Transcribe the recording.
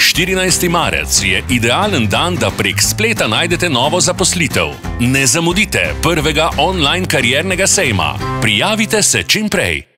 14. marec je idealen dan, da prek spleta najdete novo zaposlitev. Ne zamudite prvega online kariernega sejma. Prijavite se čim prej.